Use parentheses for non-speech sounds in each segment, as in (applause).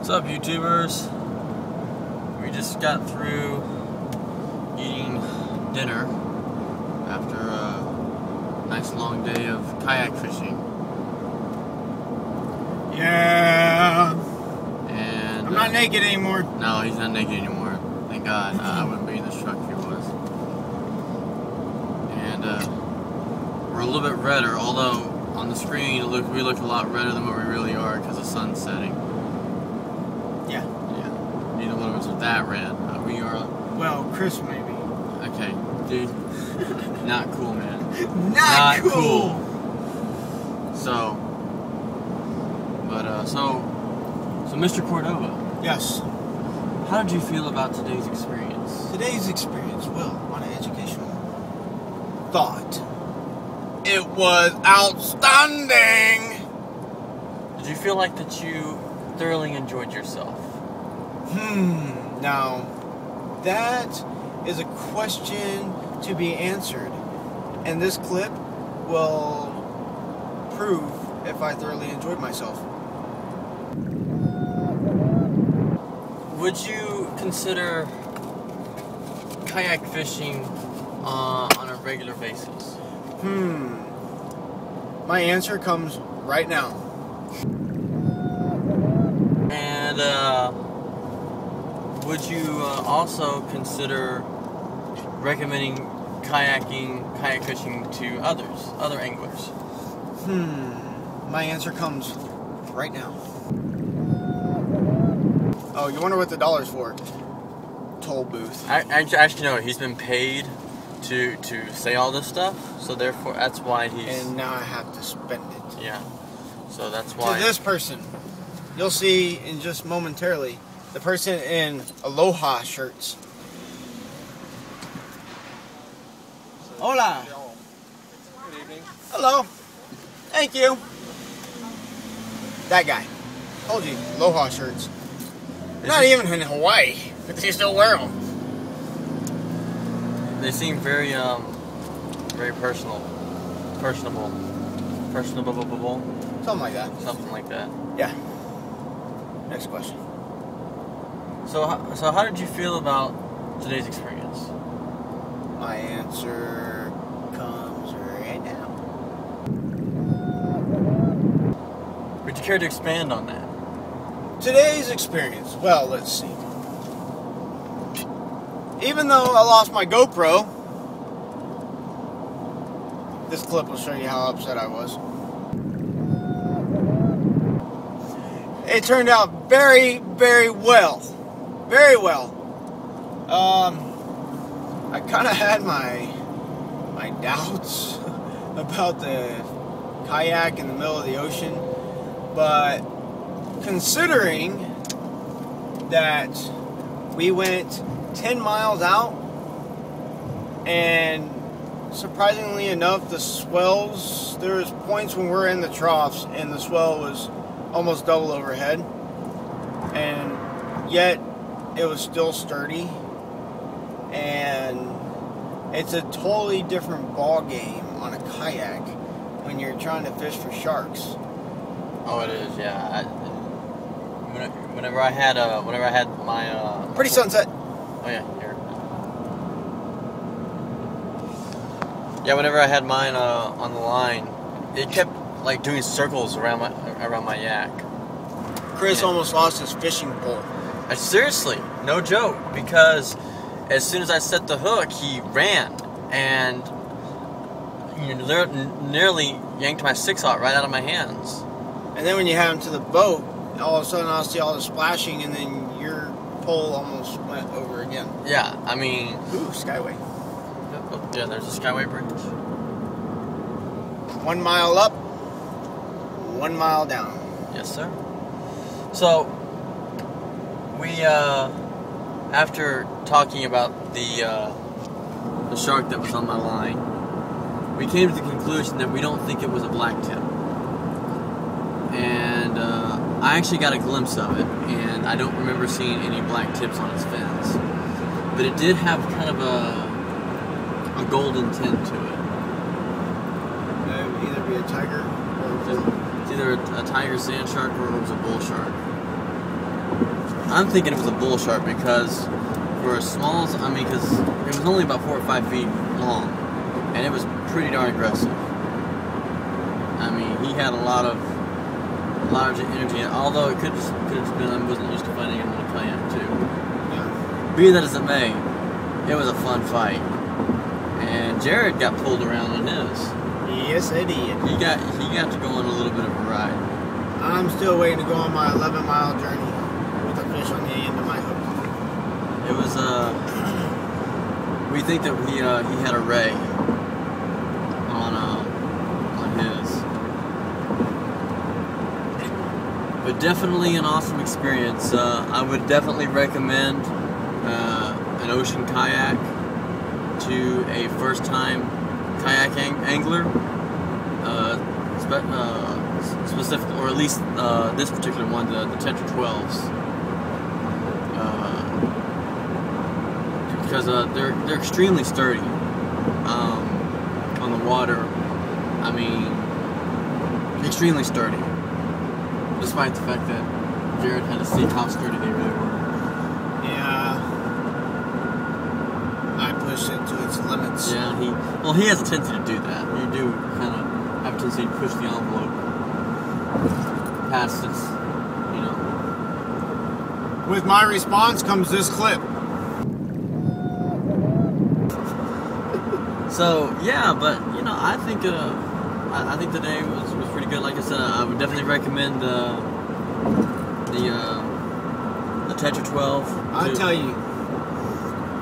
What's up, YouTubers? We just got through eating dinner after a nice long day of kayak fishing. Yeah. And I'm not uh, naked anymore. No, he's not naked anymore. Thank God. Uh, I wouldn't be in this truck if he was. And uh, we're a little bit redder, although on the screen look, we look a lot redder than what we really are because the sun's setting. Yeah. Yeah. Neither one of us are that red. We are. Well, Chris maybe. Okay, dude. not cool, man. (laughs) Not, Not cool. So, but uh, so, so Mr. Cordova, Yes. how did you feel about today's experience? Today's experience, well, on an educational thought, it was outstanding. Did you feel like that you thoroughly enjoyed yourself? Hmm. Now, that is a question to be answered, and this clip will prove if I thoroughly enjoyed myself. Would you consider kayak fishing uh, on a regular basis? Hmm. My answer comes right now. And uh, would you uh, also consider recommending kayaking, kayak fishing to others, other anglers? Hmm. My answer comes right now. Oh, you wonder what the dollar's for? Toll booth. I, actually, actually, no. He's been paid to to say all this stuff, so therefore that's why he's And now I have to spend it. yeah. So that's why. To why. this person, you'll see in just momentarily the person in aloha shirts. Hola. Good evening. Hello. Thank you. That guy. Told you, aloha shirts. Not even in Hawaii, but they still wear them. They seem very um very personal, personable, personable, Something like that. something like that. Yeah. Next question. So so how did you feel about today's experience? My answer comes right now. Would you care to expand on that? Today's experience. Well, let's see. Even though I lost my GoPro, this clip will show you how upset I was. It turned out very, very well. Very well. Um, I kind of had my my doubts (laughs) about the kayak in the middle of the ocean, but considering that we went 10 miles out and surprisingly enough the swells there was points when we are in the troughs and the swell was almost double overhead and yet it was still sturdy and it's a totally different ball game on a kayak when you're trying to fish for sharks Oh, it is. Yeah. I, whenever I had uh, whenever I had my uh, pretty sunset Oh yeah, here. Yeah, whenever I had mine uh, on the line, it kept like doing circles around my around my yak. chris Yeah. almost lost his fishing pole I, seriously, no joke, because as soon as I set the hook, he ran and you know, nearly yanked my six out right out of my hands. And then when you have him to the boat, all of a sudden I'll see all the splashing, and then your pole almost went over again. Yeah, I mean, Ooh, Skyway. oh, yeah, there's a Skyway Bridge. One mile up, one mile down. Yes, sir. So, we, uh, after talking about the, uh, the shark that was on my line, we came to the conclusion that we don't think it was a black tip. And, uh, I actually got a glimpse of it, and I don't remember seeing any black tips on its fins. But it did have kind of a, a golden tint to it. It would either be a tiger or a bull. It's either a, a tiger sand shark or it was a bull shark. I'm thinking it was a bull shark because for as small as I mean, because it was only about four or five feet long, and it was pretty darn aggressive. I mean, he had a lot of a lot of energy. Although it could just could have been I wasn't used to fighting him in a kayak too. Yeah. Be that as it may, it was a fun fight, and Jared got pulled around on his. Yes, I did. He got he got to go on a little bit of a ride. I'm still waiting to go on my 11 mile journey fish on the end of my hook. It was uh we think that he uh he had a ray on uh on his. But definitely an awesome experience. Uh, I would definitely recommend uh, an ocean kayak to a first time kayak ang- angler. Uh, spe- uh, specific, or at least uh, this particular one, the, the Tetra 12s. Because uh, they're they're extremely sturdy um, on the water. I mean, extremely sturdy, despite the fact that Jared had to see how sturdy they really were. Yeah. I pushed it to its limits. Yeah, he well he has a tendency to do that. You do kind of have a tendency to push the envelope past its, you know. With my response comes this clip. So yeah, but you know, I think uh, I, I think the day was, was pretty good. Like I said, I would definitely recommend uh, the uh, the Tetra 12. I'll tell you,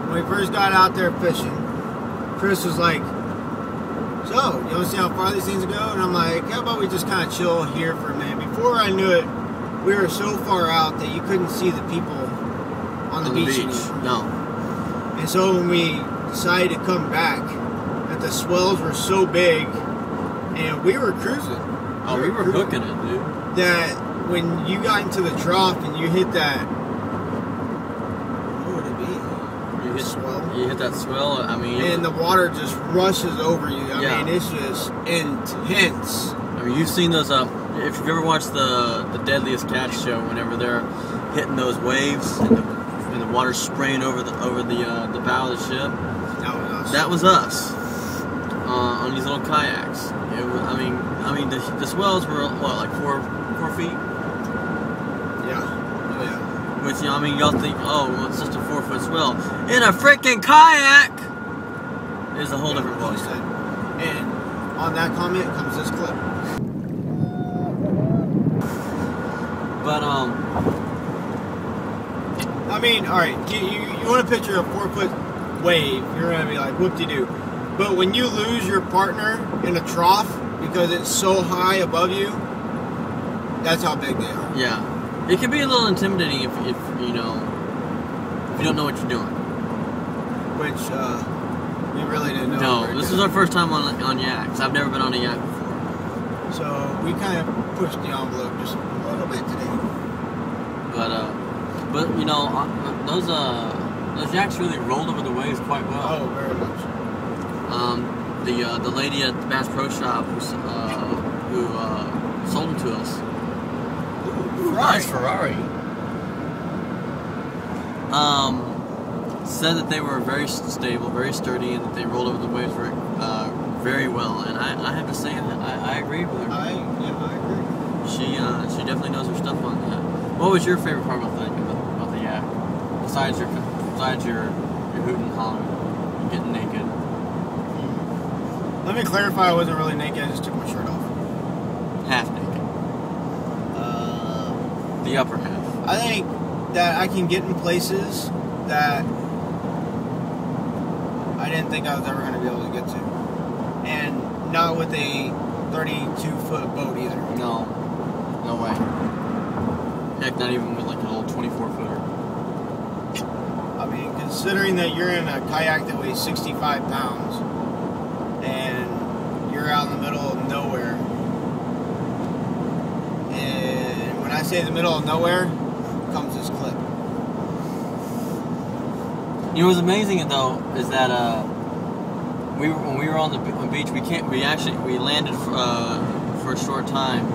when we first got out there fishing, Chris was like, So, you want to see how far these things go? And I'm like, How about we just kind of chill here for a minute? Before I knew it, we were so far out that you couldn't see the people on the, beach. anymore. No. And so when we decided to come back, the swells were so big, and we were cruising. Oh, we were cruising, hooking it, dude. That when you got into the trough and you hit that, what would it be? You hit, Swell. you hit that swell. I mean, And the water just rushes over you. I Yeah. mean, it's just intense. I mean, you've seen those. Um, if you've ever watched the the Deadliest Catch show, whenever they're hitting those waves and the, and the water spraying over the over the uh, the bow of the ship, That was us. that was us uh, on these little kayaks. It was, I mean, I mean, the, the swells were what, like four four feet. yeah. Oh, yeah. Which you know, I mean, y'all think, oh, well, it's just a four foot swell in a freaking kayak. Is a whole different Like you ballgame. And on that comment comes this clip. But um, I mean, all right, you, you, you want to picture a four foot wave, you're going to be like, whoop de doo. But when you lose your partner in a trough because it's so high above you, that's how big they are. yeah, it can be a little intimidating if, if you know if you don't know what you're doing. Which uh, we really didn't know. No, this is our first time on on yaks. I've never been on a yak before. So we kind of pushed the envelope just a little bit today. But uh, but you know uh, those uh those yaks really rolled over the waves quite well. Oh, very much. Um, the uh, the lady at the Bass Pro Shop who uh, who uh, sold them to us. Nice Ferrari. Um, said that they were very stable, very sturdy, and that they rolled over the waves very, uh, very well. And I, I have to say that I, I agree with her. I, yeah, I agree. She uh, she definitely knows her stuff on that. What was your favorite part about the about the yak? Besides your besides your your hooting and hollering, you getting naked. Let me clarify, I wasn't really naked, I just took my shirt off. half naked. Uh, The upper half. I think that I can get in places that I didn't think I was ever going to be able to get to. And not with a 32 foot boat either. No, no way. Heck, not even with like an old 24 footer. I mean, considering that you're in a kayak that weighs 65 pounds you're out in the middle of nowhere. And when I say the middle of nowhere, comes this clip. You know what's amazing though is that uh, we were, when we were on the on the beach, we can't. We actually we landed for, uh, for a short time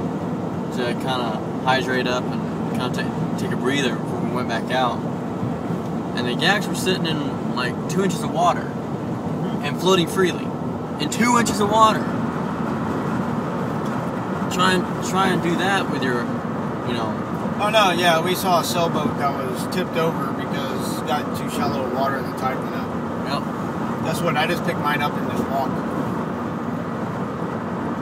to kind of hydrate up and kind of take, take a breather before we went back out. And the yaks were sitting in like two inches of water and floating freely in two inches of water. Try and try and do that with your, you know, Oh no, yeah, we saw a sailboat that was tipped over because it got too shallow of water and the tide went out. well, That's what I just picked mine up in this walk.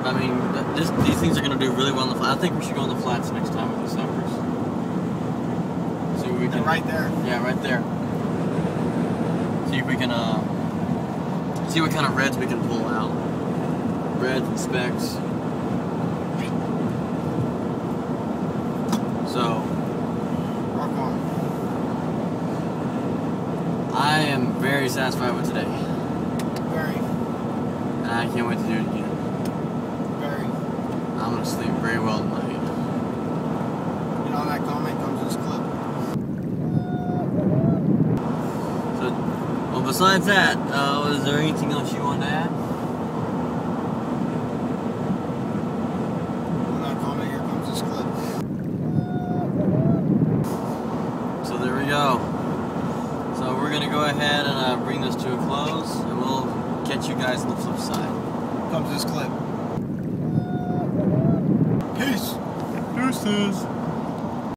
I mean, this, these things are going to do really well on the flat. I think we should go on the flats next time with the suckers. See if we They're can. right there. Yeah, right there. See if we can, uh, see what kind of reds we can pull out. Reds and specks. So, Rock on. I am very satisfied with today. Very, I can't wait to do it again. very. I'm to sleep very well tonight. And on that comment comes this clip. So, well, besides that, uh, is there anything else you want to add? On that comment, here comes this clip. So there we go. So we're gonna go ahead and uh, bring this to a close, and we'll catch you guys on the flip side. Comes this clip. Peace. Deuces.